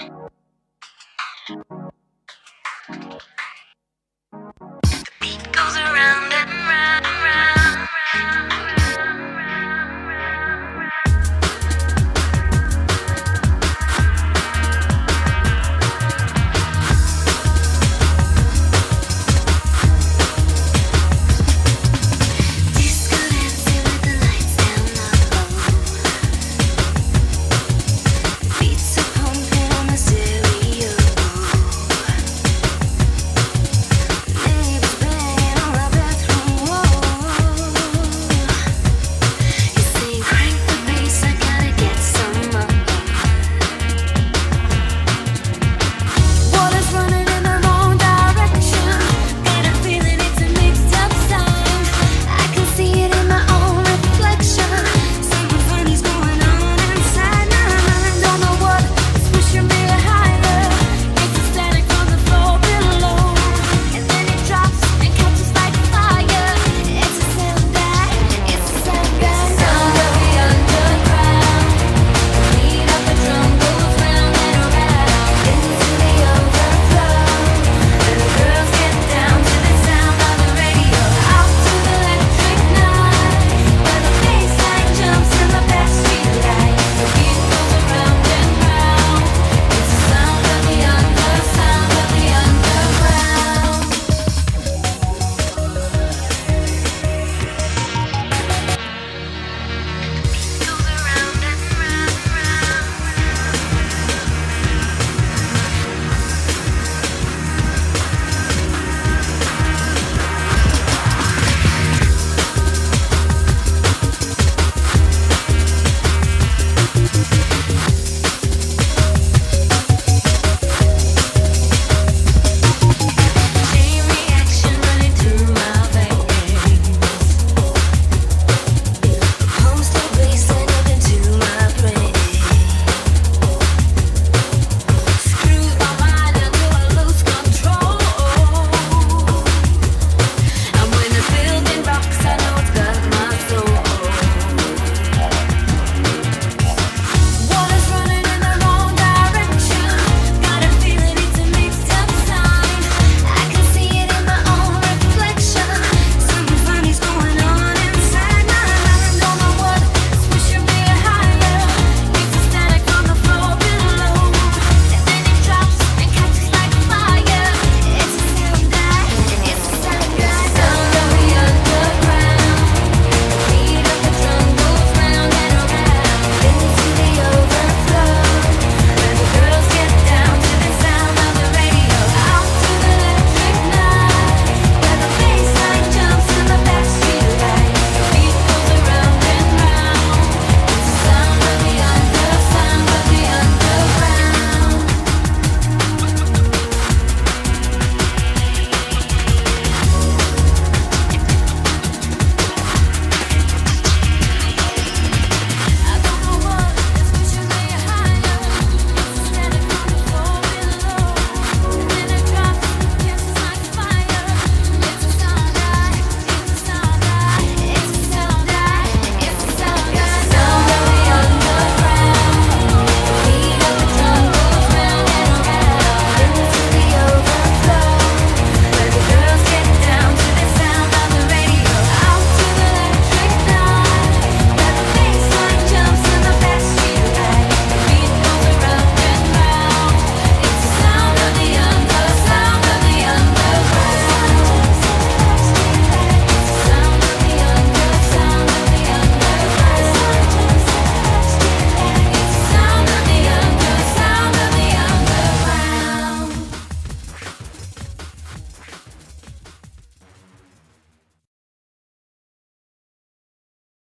you